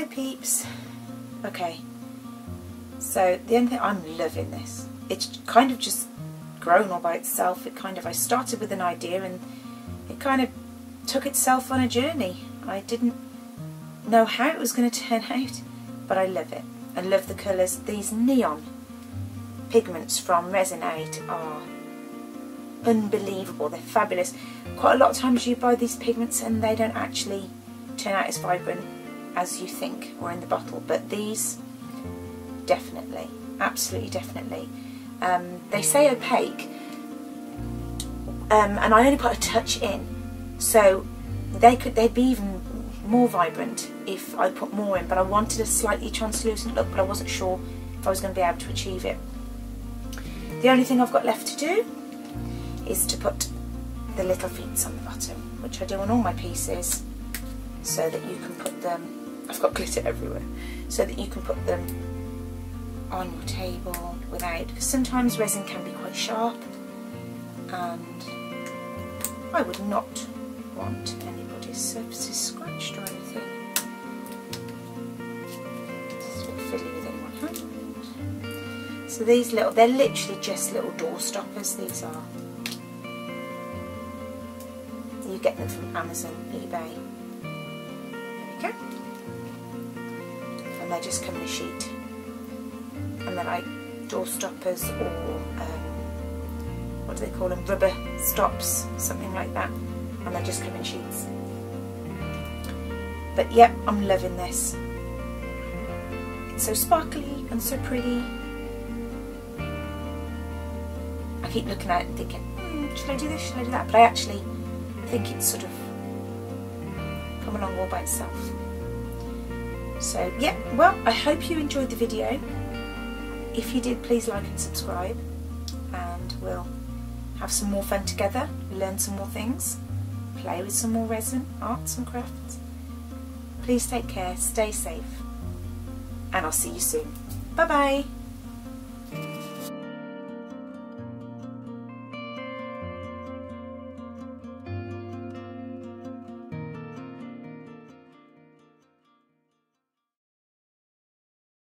Hi peeps. Okay, so the only thing, I'm loving this. It's kind of just grown all by itself. It kind of, I started with an idea and it kind of took itself on a journey. I didn't know how it was going to turn out, but I love it. I love the colours. These neon pigments from Resin-8 are unbelievable. They're fabulous. Quite a lot of times you buy these pigments and they don't actually turn out as vibrant as you think or in the bottle, but these definitely, absolutely definitely. Um, they say opaque, um, and I only put a touch in, so they could they'd be even more vibrant if I put more in. But I wanted a slightly translucent look, but I wasn't sure if I was going to be able to achieve it. The only thing I've got left to do is to put the little feet on the bottom, which I do on all my pieces, so that you can put them. I've got glitter everywhere, so that you can put them on your table without, because sometimes resin can be quite sharp and I would not want anybody's surfaces scratched or anything. So these little, they're literally just little door stoppers, these are. You get them from Amazon, eBay. There we go. And they just come in a sheet and they're like door stoppers or um, what do they call them, rubber stops, something like that, and they just come in sheets. But yep, I'm loving this. It's so sparkly and so pretty. I keep looking at it and thinking, hmm, should I do this, should I do that? But I actually think it's sort of come along all by itself. So yeah, well, I hope you enjoyed the video. If you did, please like and subscribe and we'll have some more fun together, learn some more things, play with some more resin, arts and crafts. Please take care, stay safe, and I'll see you soon. Bye bye!